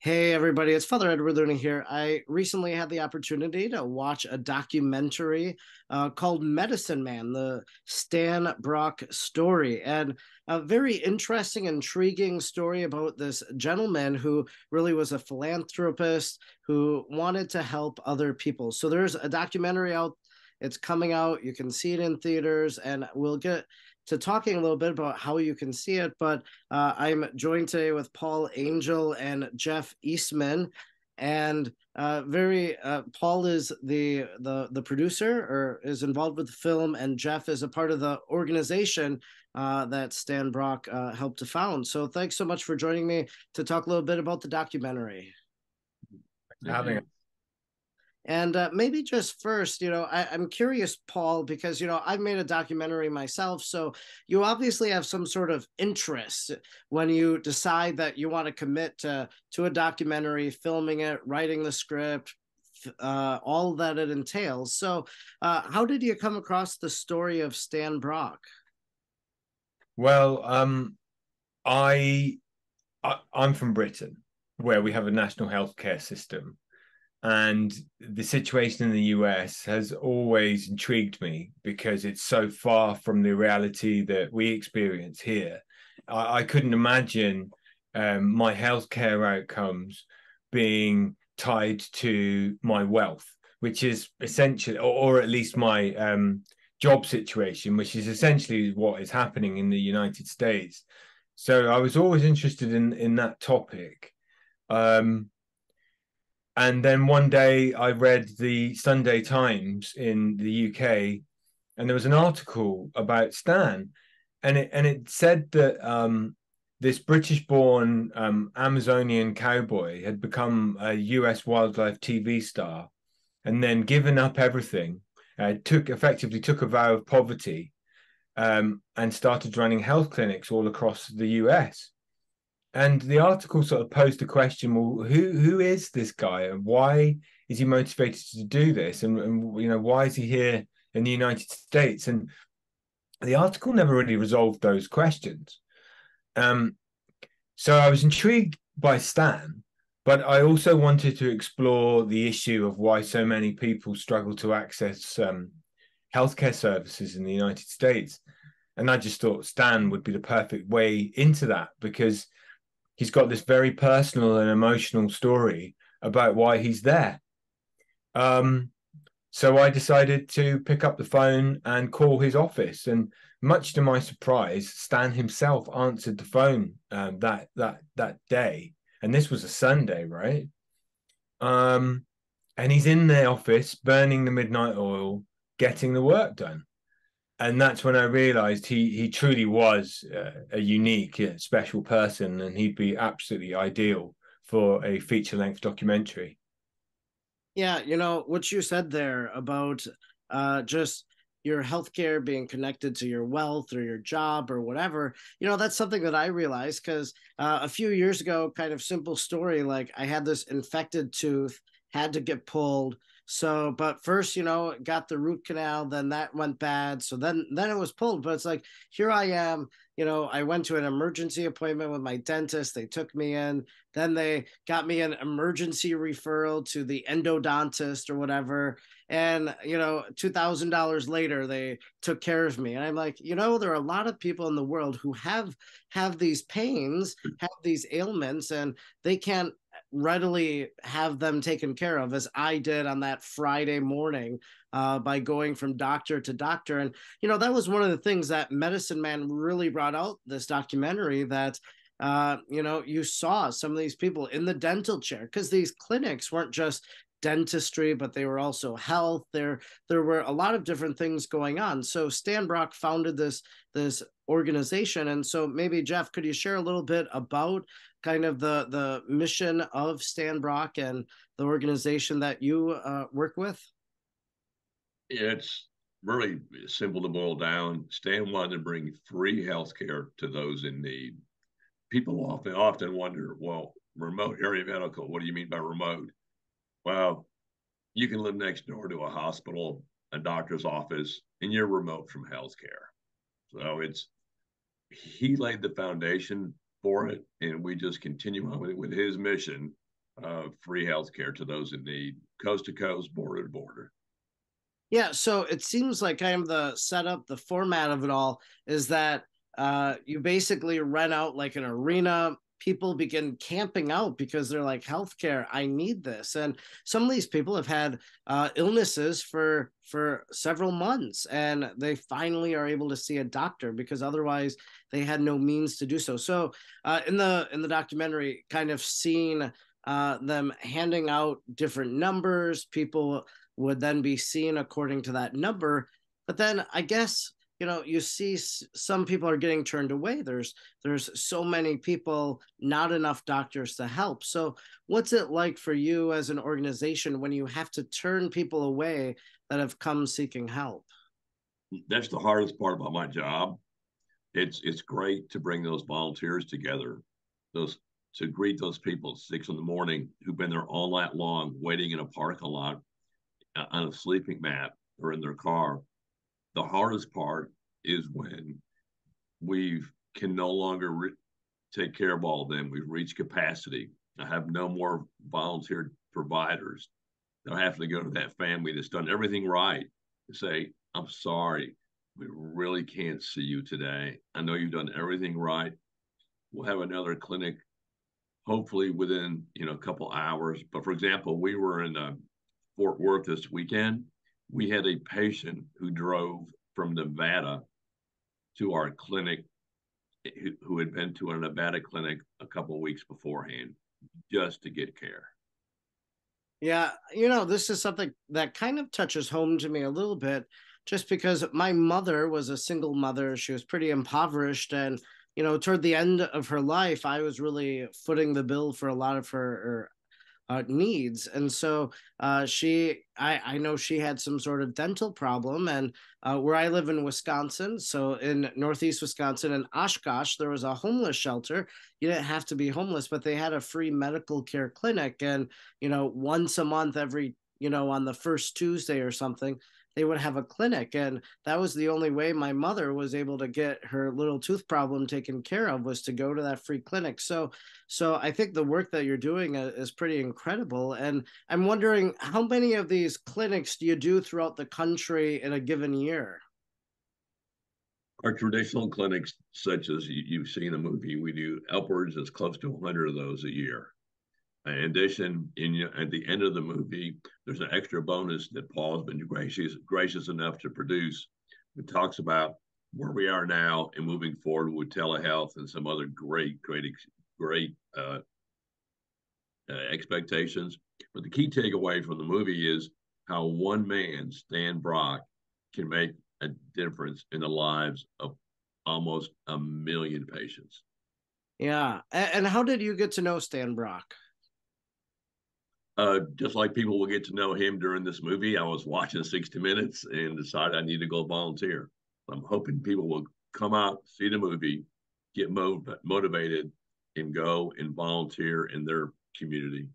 Hey everybody, it's Father Edward Looney here. I recently had the opportunity to watch a documentary uh, called Medicine Man, the Stan Brock story, and a very interesting, intriguing story about this gentleman who really was a philanthropist who wanted to help other people. So there's a documentary out it's coming out. You can see it in theaters, and we'll get to talking a little bit about how you can see it. But uh, I'm joined today with Paul Angell and Jeff Eastman, and uh, very uh, Paul is the the the producer or is involved with the film, and Jeff is a part of the organization uh, that Stan Brock uh, helped to found. So thanks so much for joining me to talk a little bit about the documentary. Having and uh, maybe just first, you know, I, am curious, Paul, because, you know, I've made a documentary myself. So you obviously have some sort of interest when you decide that you want to commit to, to a documentary, filming it, writing the script, uh, all that it entails. So uh, how did you come across the story of Stan Brock? Well, um, I, I I'm from Britain, where we have a national healthcare system and the situation in the US has always intrigued me because it's so far from the reality that we experience here. I, I couldn't imagine um, my healthcare outcomes being tied to my wealth, which is essentially, or, or at least my um, job situation, which is essentially what is happening in the United States. So I was always interested in in that topic. Um, and then one day I read the Sunday Times in the UK, and there was an article about Stan, and it and it said that um, this British-born um, Amazonian cowboy had become a U.S. wildlife TV star, and then given up everything, uh, took effectively took a vow of poverty, um, and started running health clinics all across the U.S and the article sort of posed the question well who who is this guy and why is he motivated to do this? And, and you know why is he here in the united states? And the article never really resolved those questions. Um, so i was intrigued by stan but i also wanted to explore the issue of why so many people struggle to access um, healthcare services in the united states. And i just thought stan would be the perfect way into that because he's got this very personal and emotional story about why he's there. Um, so I decided to pick up the phone and call his office, and much to my surprise, Stan himself answered the phone um, that that that day, and this was a Sunday, right? Um, and he's in the office burning the midnight oil, getting the work done and that's when I realized he he truly was uh, a unique, special person, and he'd be absolutely ideal for a feature length documentary. Yeah, you know what you said there about uh, just your healthcare being connected to your wealth or your job or whatever you know that's something that i realized because uh, a few years ago kind of simple story like i had this infected tooth had to get pulled so, but first, you know, got the root canal, then that went bad. So then, then it was pulled. But it's like, here I am. You know, I went to an emergency appointment with my dentist. They took me in. Then they got me an emergency referral to the endodontist or whatever. And you know, two thousand dollars later, they took care of me. And I'm like, you know, there are a lot of people in the world who have have these pains, have these ailments, and they can't readily have them taken care of as I did on that Friday morning uh, by going from doctor to doctor. And, you know, that was one of the things that Medicine Man really brought out this documentary that, uh, you know, you saw some of these people in the dental chair because these clinics weren't just dentistry, but they were also health. There, there were a lot of different things going on. So Stan Brock founded this this organization, and so maybe Jeff, could you share a little bit about kind of the the mission of Stan Brock and the organization that you uh, work with? It's really simple to boil down. Stan wanted to bring free healthcare to those in need. People often often wonder, well, remote area medical. What do you mean by remote? Well, you can live next door to a hospital, a doctor's office, and you're remote from healthcare. So it's he laid the foundation for it, and we just continue on with, with his mission uh, free health care to those in need, coast to coast, border to border. Yeah, so it seems like kind of the setup, the format of it all is that uh, you basically rent out like an arena. People begin camping out because they're like, healthcare, I need this. And some of these people have had uh, illnesses for for several months, and they finally are able to see a doctor because otherwise they had no means to do so. So uh, in the in the documentary, kind of seeing uh, them handing out different numbers, people would then be seen according to that number. But then I guess you know you see some people are getting turned away. There's there's so many people not enough doctors to help. So what's it like for you as an organization when you have to turn people away that have come seeking help? That's the hardest part about my job. It's it's great to bring those volunteers together those to greet those people six in the morning who've been there all night long waiting in a parking lot uh, on a sleeping mat or in their car. The hardest part is when we can no longer re- take care of all of them. We've reached capacity. I have no more volunteer providers. I have to go to that family that's done everything right and say, I'm sorry, we really can't see you today. I know you've done everything right. We'll have another clinic hopefully within you know a couple hours. But for example, we were in uh, Fort Worth this weekend. We had a patient who drove from Nevada to our clinic, who, had been to a Nevada clinic a couple weeks beforehand, just to get care. Yeah, you know, this is something that kind of touches home to me a little bit, just because my mother was a single mother. She was pretty impoverished and you know, toward the end of her life, I was really footing the bill for a lot of her, her uh, needs. And so uh, she, I, I know she had some sort of dental problem. And uh, where I live in Wisconsin, so in Northeast Wisconsin in Oshkosh, there was a homeless shelter. You didn't have to be homeless, but they had a free medical care clinic. And, you know, once a month, every, you know, on the first Tuesday or something, they would have a clinic and that was the only way my mother was able to get her little tooth problem taken care of was to go to that free clinic. So so i think the work that you're doing uh, is pretty incredible and i'm wondering how many of these clinics do you do throughout the country in a given year? Our traditional clinics such as you, have seen the movie we do upwards as close to 100 of those a year in addition, in at the end of the movie, there's an extra bonus that Paul's been gracious gracious enough to produce. It talks about where we are now and moving forward with telehealth and some other great, great, great uh, uh, expectations. But the key takeaway from the movie is how one man, Stan Brock, can make a difference in the lives of almost a million patients. Yeah. And how did you get to know Stan Brock? Uh, just like people will get to know him during this movie, I was watching 60 Minutes and decided I need to go volunteer. I'm hoping people will come out, see the movie, get mo- motivated, and go and volunteer in their community.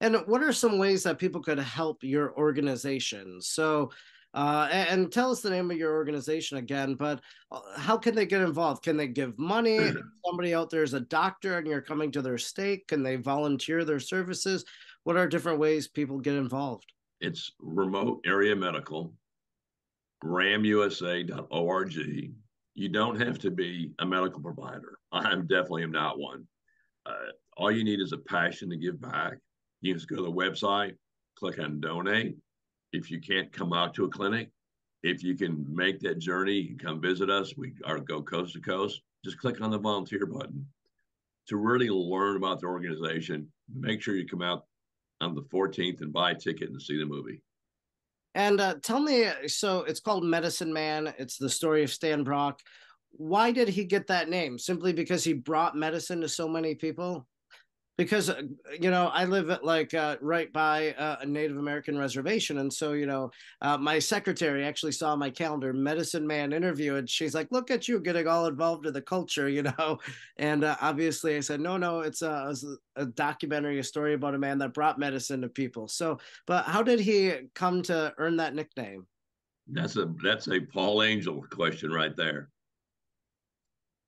And what are some ways that people could help your organization? So, uh, and, tell us the name of your organization again. But uh, how can they get involved? Can they give money? if somebody out there is a doctor and you're coming to their stake, can they volunteer their services? What are different ways people get involved? It's remote area medical, ramusa.org. You don't have to be a medical provider. I am definitely am not one. Uh, all you need is a passion to give back. You just go to the website, click on donate. If you can't come out to a clinic, if you can make that journey, come visit us. We are go coast to coast. Just click on the volunteer button to really learn about the organization. Make sure you come out on the 14th and buy a ticket and see the movie. And uh, tell me, so it's called Medicine Man. It's the story of Stan Brock. Why did he get that name? Simply because he brought medicine to so many people? Because uh, you know I live at like uh, right by uh, a Native American reservation, and so you know uh, my secretary actually saw my calendar medicine man interview, and she's like, "Look at you getting all involved in the culture," you know. And uh, obviously, I said, "No, no, it's a, it's a documentary, a story about a man that brought medicine to people." So, but how did he come to earn that nickname? That's a that's a Paul Angell question right there.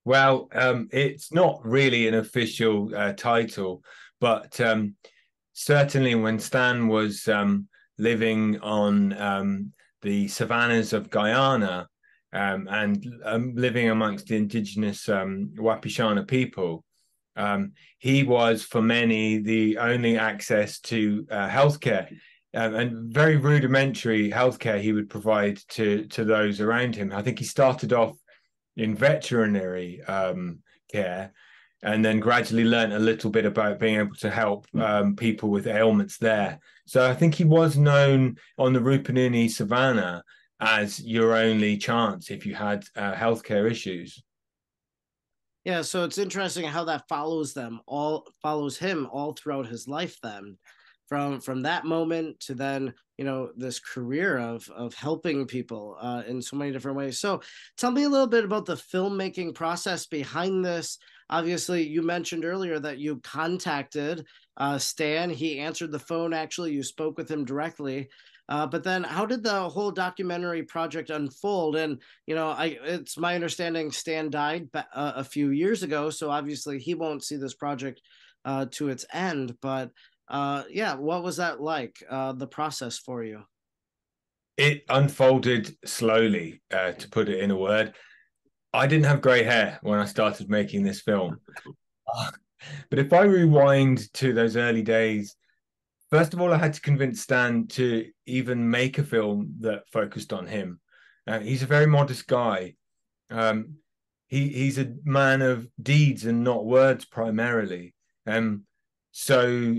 Well, um, it's not really an official uh, title, but um, certainly when Stan was um, living on um, the savannas of Guyana um, and um, living amongst the indigenous Wapishana people, he was for many the only access to uh, healthcare um, and very rudimentary healthcare he would provide to to those around him. I think he started off in veterinary um, care and then gradually learned a little bit about being able to help um, people with ailments there. So I think he was known on the Rupununi savannah as your only chance if you had uh, healthcare issues. Yeah, so it's interesting how that follows them all follows him all throughout his life then from from that moment to then you know this career of of helping people uh, in so many different ways. So tell me a little bit about the filmmaking process behind this. Obviously you mentioned earlier that you contacted uh, stan. He answered the phone actually. You spoke with him directly. Uh, but then, how did the whole documentary project unfold? And you know, I it's my understanding Stan died uh, a few years ago, so obviously he won't see this project uh, to its end. But uh, yeah, what was that like? Uh, the process for you? It unfolded slowly, uh, to put it in a word. I didn't have grey hair when I started making this film. but if I rewind to those early days, first of all, I had to convince Stan to even make a film that focused on him. Uh, he's a very modest guy. Um, he he's a man of deeds and not words primarily. Um, so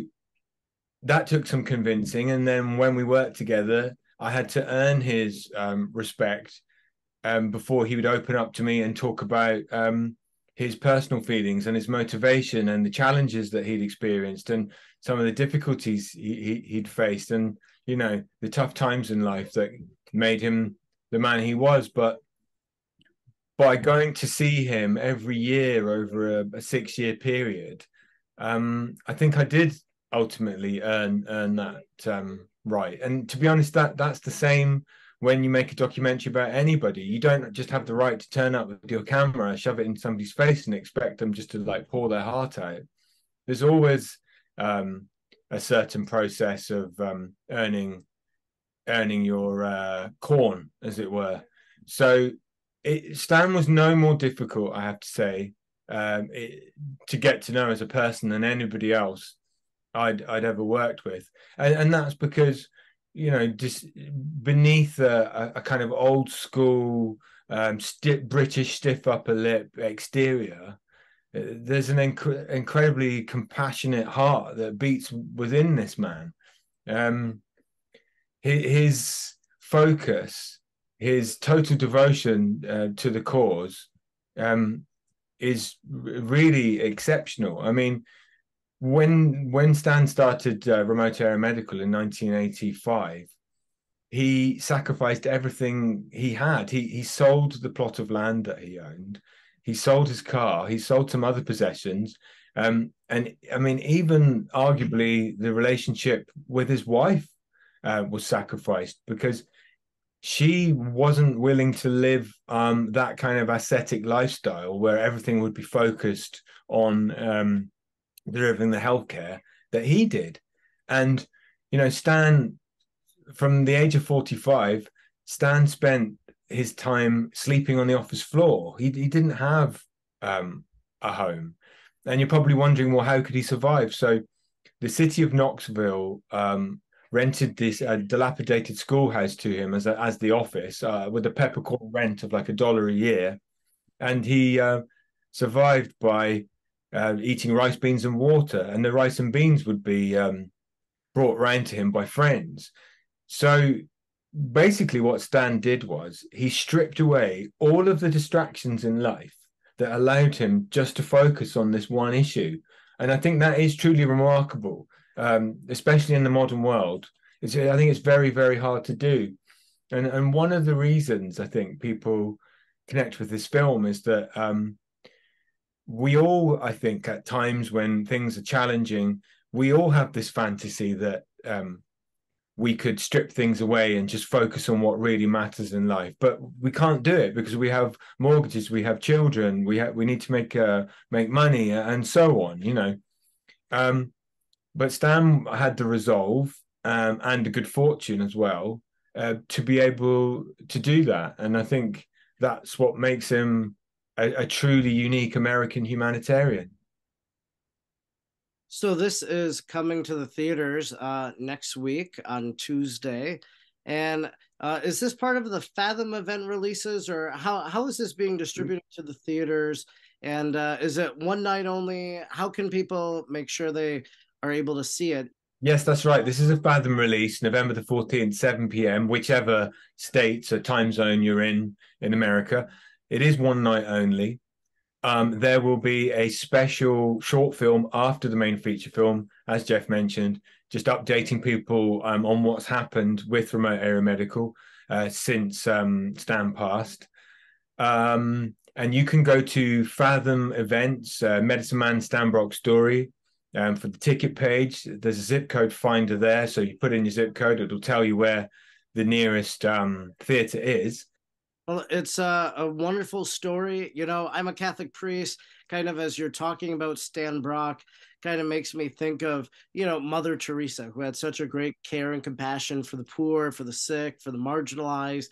that took some convincing. And then when we worked together, I had to earn his um, respect um, before he would open up to me and talk about um, his personal feelings and his motivation and the challenges that he'd experienced and some of the difficulties he, he, would faced and you know the tough times in life that made him the man he was but by going to see him every year over a, a six year period um, i think i did ultimately earn earn that um, right and to be honest that that's the same when you make a documentary about anybody, you don't just have the right to turn up with your camera, shove it in somebody's face, and expect them just to like pour their heart out. There's always um, a certain process of um, earning earning your uh, corn, as it were. So it, Stan was no more difficult, I have to say, um, it, to get to know as a person than anybody else I'd I'd ever worked with, and, and that's because you know, just beneath a, a kind of old school um, British stiff upper lip exterior, uh, there's an inc- incredibly compassionate heart that beats within this man. Um, his, his focus, his total devotion uh, to the cause, um, is really exceptional. I mean, when when Stan started uh, remote area medical in 1985, he sacrificed everything he had. He he sold the plot of land that he owned. He sold his car. He sold some other possessions. Um, and I mean, even arguably, the relationship with his wife uh, was sacrificed because she wasn't willing to live um, that kind of ascetic lifestyle where everything would be focused on um, delivering the healthcare that he did. And, you know, Stan, from the age of 45, Stan spent his time sleeping on the office floor. He, he didn't have um, a home. And you're probably wondering, well, how could he survive? So the city of Knoxville um, rented this uh, dilapidated schoolhouse to him as a, as the office uh, with a peppercorn rent of like a dollar a year, and he uh, survived by uh, eating rice, beans, and water, and the rice and beans would be um, brought round to him by friends. So basically, what Stan did was he stripped away all of the distractions in life that allowed him just to focus on this one issue. And I think that is truly remarkable, um, especially in the modern world. It's, I think it's very, very hard to do. And, and one of the reasons I think people connect with this film is that um, we all, I think, at times when things are challenging, we all have this fantasy that um, we could strip things away and just focus on what really matters in life. But we can't do it because we have mortgages, we have children, we have we need to make uh, make money, and so on. You know, um, but Stan had the resolve um, and the good fortune as well uh, to be able to do that. And I think that's what makes him a, a truly unique American humanitarian. So this is coming to the theaters uh, next week on Tuesday, and uh, is this part of the Fathom event releases, or how how is this being distributed to the theaters? And uh, is it one night only? How can people make sure they are able to see it? Yes, that's right. This is a Fathom release, November the 14th, 7 p.m., whichever states or time zone you're in in America. It is one night only. Um, there will be a special short film after the main feature film, as Jeff mentioned, just updating people um, on what's happened with Remote Area Medical uh, since um, Stan passed. Um, and you can go to Fathom Events, uh, Medicine Man Stan Brock Story, um, for the ticket page, there's a zip code finder there. So you put in your zip code, it'll tell you where the nearest um, theater is. Well, it's a, a, wonderful story. You know, I'm a Catholic priest, kind of as you're talking about Stan Brock, kind of makes me think of, you know, Mother Teresa, who had such a great care and compassion for the poor, for the sick, for the marginalized.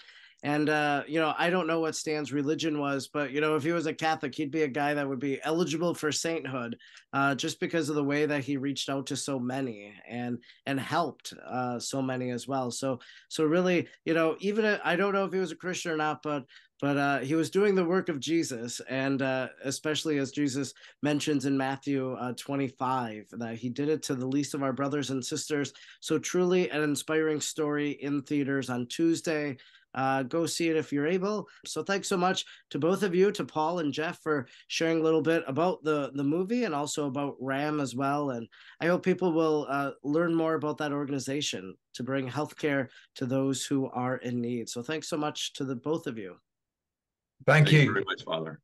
And uh, you know, I don't know what Stan's religion was, but you know, if he was a Catholic, he'd be a guy that would be eligible for sainthood, uh, just because of the way that he reached out to so many and and helped uh, so many as well. So so really, you know, even I don't know if he was a Christian or not, but but uh, he was doing the work of Jesus, and uh, especially as Jesus mentions in Matthew uh, 25, that he did it to the least of our brothers and sisters. So truly an inspiring story in theaters on Tuesday. Uh, go see it if you're able. So thanks so much to both of you, to Paul and Jeff for sharing a little bit about the the movie and also about RAM as well. And I hope people will uh, learn more about that organization to bring healthcare to those who are in need. So thanks so much to the both of you. Thank, Thank you. you very much, Father.